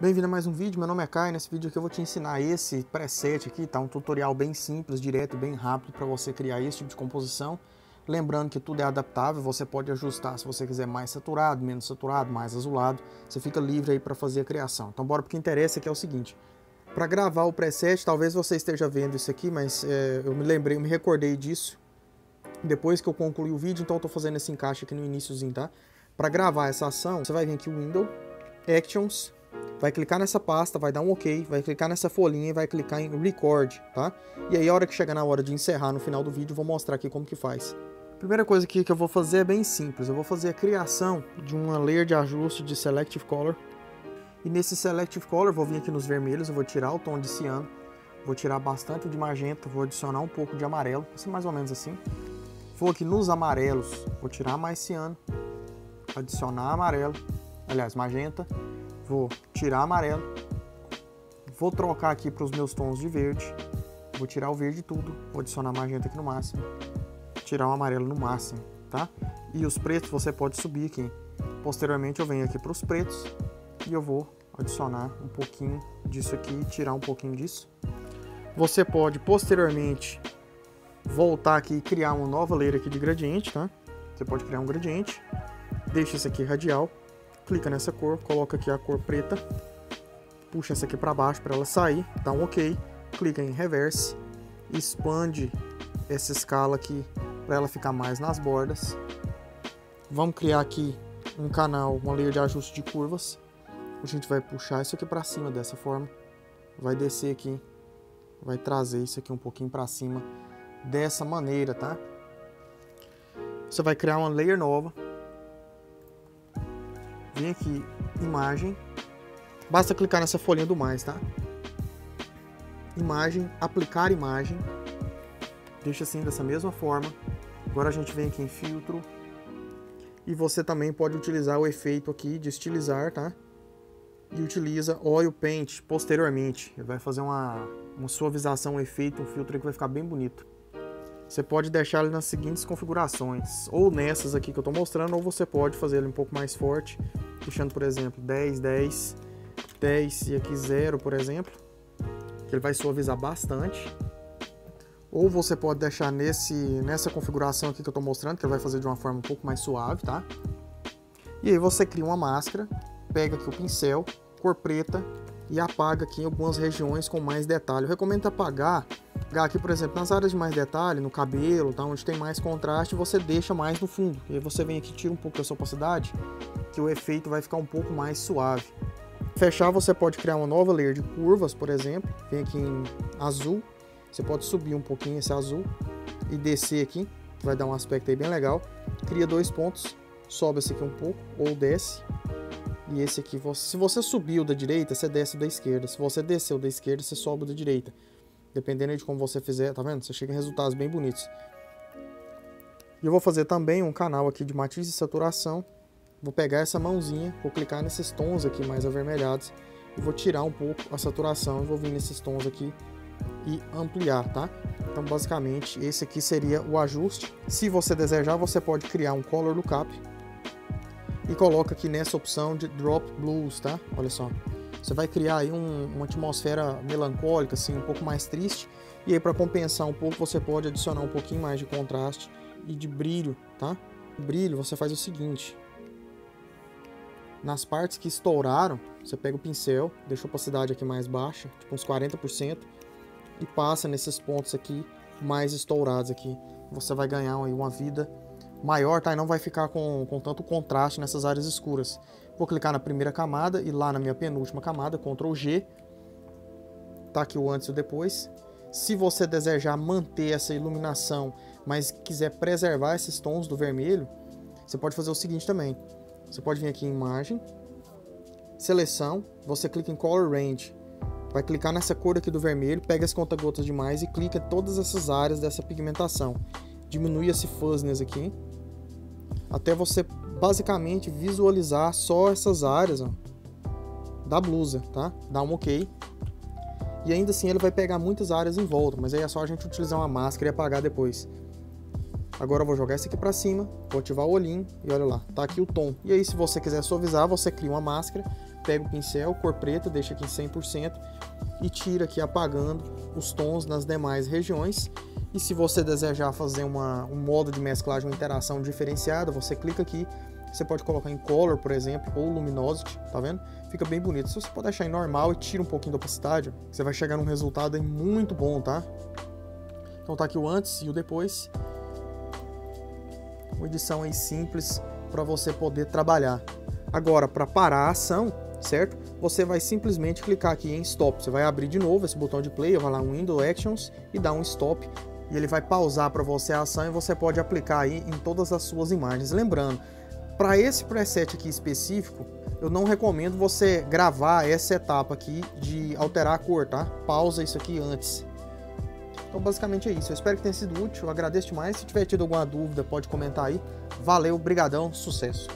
Bem-vindo a mais um vídeo, meu nome é Kai, nesse vídeo aqui eu vou te ensinar esse preset aqui, tá? Um tutorial bem simples, direto, bem rápido para você criar esse tipo de composição. Lembrando que tudo é adaptável, você pode ajustar se você quiser mais saturado, menos saturado, mais azulado. Você fica livre aí para fazer a criação. Então bora pro que interessa, que é o seguinte. Para gravar o preset, talvez você esteja vendo isso aqui, mas é, eu me lembrei, eu me recordei disso depois que eu concluí o vídeo, então eu tô fazendo esse encaixe aqui no iníciozinho, tá? Para gravar essa ação, você vai vir aqui Window, Actions, vai clicar nessa pasta, vai dar um OK, vai clicar nessa folhinha e vai clicar em Record, tá? E aí a hora que chegar na hora de encerrar no final do vídeo, eu vou mostrar aqui como que faz. Primeira coisa aqui que eu vou fazer é bem simples, eu vou fazer a criação de uma layer de ajuste de Selective Color. E nesse Selective Color, vou vir aqui nos vermelhos, eu vou tirar o tom de ciano, vou tirar bastante de magenta, vou adicionar um pouco de amarelo, ser mais ou menos assim. Vou aqui nos amarelos, vou tirar mais ciano, adicionar amarelo, aliás, magenta, vou tirar amarelo, vou trocar aqui para os meus tons de verde, vou tirar o verde tudo, vou adicionar magenta aqui no máximo, tirar o amarelo no máximo, tá? E os pretos você pode subir aqui. Posteriormente eu venho aqui para os pretos e eu vou adicionar um pouquinho disso aqui e tirar um pouquinho disso. Você pode posteriormente voltar aqui e criar uma nova layer aqui de gradiente, tá? Você pode criar um gradiente, deixa isso aqui radial, clica nessa cor, coloca aqui a cor preta, puxa essa aqui para baixo para ela sair, dá um OK, clica em reverse, expande essa escala aqui para ela ficar mais nas bordas. Vamos criar aqui um canal, uma layer de ajuste de curvas. A gente vai puxar isso aqui para cima dessa forma, vai descer aqui, vai trazer isso aqui um pouquinho para cima dessa maneira, tá? Você vai criar uma layer nova. Vem aqui, imagem. Basta clicar nessa folhinha do mais, tá? Imagem, aplicar imagem. Deixa assim dessa mesma forma. Agora a gente vem aqui em filtro. E você também pode utilizar o efeito aqui de estilizar, tá? E utiliza Oil Paint posteriormente. Ele vai fazer uma, uma suavização, um efeito, um filtro que vai ficar bem bonito. Você pode deixar ele nas seguintes configurações, ou nessas aqui que eu estou mostrando, ou você pode fazer ele um pouco mais forte, deixando, por exemplo, 10, 10, 10 e aqui 0, por exemplo, que ele vai suavizar bastante. Ou você pode deixar nesse, nessa configuração aqui que eu estou mostrando, que ele vai fazer de uma forma um pouco mais suave, tá? E aí você cria uma máscara, pega aqui o pincel, cor preta, e apaga aqui em algumas regiões com mais detalhe. Eu recomendo apagar Aqui, por exemplo, nas áreas de mais detalhe, no cabelo, tá, onde tem mais contraste, você deixa mais no fundo. E aí você vem aqui tira um pouco dessa opacidade, que o efeito vai ficar um pouco mais suave. Fechar, você pode criar uma nova layer de curvas, por exemplo. Vem aqui em azul. Você pode subir um pouquinho esse azul e descer aqui, que vai dar um aspecto aí bem legal. Cria dois pontos, sobe esse aqui um pouco, ou desce. E esse aqui, se você subiu da direita, você desce da esquerda. Se você desceu da esquerda, você sobe da direita. Dependendo de como você fizer, tá vendo? Você chega em resultados bem bonitos. E eu vou fazer também um canal aqui de matiz e saturação. Vou pegar essa mãozinha, vou clicar nesses tons aqui mais avermelhados e vou tirar um pouco a saturação e vou vir nesses tons aqui e ampliar, tá? Então, basicamente, esse aqui seria o ajuste. Se você desejar, você pode criar um color lookup e coloca aqui nessa opção de drop blues, tá? Olha só. Você vai criar aí um, uma atmosfera melancólica, assim, um pouco mais triste. E aí para compensar um pouco, você pode adicionar um pouquinho mais de contraste e de brilho, tá? Brilho, você faz o seguinte. Nas partes que estouraram, você pega o pincel, deixa a opacidade aqui mais baixa, tipo uns 40%, e passa nesses pontos aqui mais estourados aqui. Você vai ganhar aí uma vida maior, tá? E não vai ficar com, com tanto contraste nessas áreas escuras. Vou clicar na primeira camada e lá na minha penúltima camada, Ctrl G. Tá aqui o antes e o depois. Se você desejar manter essa iluminação, mas quiser preservar esses tons do vermelho, você pode fazer o seguinte também. Você pode vir aqui em imagem, seleção, você clica em Color Range. Vai clicar nessa cor aqui do vermelho, pega as conta-gotas de mais e clica em todas essas áreas dessa pigmentação. Diminui esse fuzziness aqui, até você basicamente visualizar só essas áreas ó, da blusa, tá? Dá um ok. E ainda assim ele vai pegar muitas áreas em volta, mas aí é só a gente utilizar uma máscara e apagar depois. Agora eu vou jogar esse aqui para cima, vou ativar o olhinho e olha lá, tá aqui o tom. E aí se você quiser suavizar, você cria uma máscara, pega o pincel, cor preta, deixa aqui em 100% e tira aqui apagando os tons nas demais regiões. E se você desejar fazer uma, um modo de mesclagem, uma interação diferenciada, você clica aqui, você pode colocar em Color, por exemplo, ou Luminosity, tá vendo? Fica bem bonito. Se você pode deixar em normal e tira um pouquinho da opacidade, você vai chegar num resultado muito bom, tá? Então tá aqui o antes e o depois. Uma edição aí simples para você poder trabalhar. Agora, para parar a ação, certo? Você vai simplesmente clicar aqui em Stop. Você vai abrir de novo esse botão de play, vai lá um Window Actions e dar um Stop. E ele vai pausar para você a ação e você pode aplicar aí em todas as suas imagens. Lembrando, para esse preset aqui específico, eu não recomendo você gravar essa etapa aqui de alterar a cor, tá? Pausa isso aqui antes. Então basicamente é isso. Eu espero que tenha sido útil. Eu agradeço demais. Se tiver tido alguma dúvida, pode comentar aí. Valeu, brigadão, sucesso.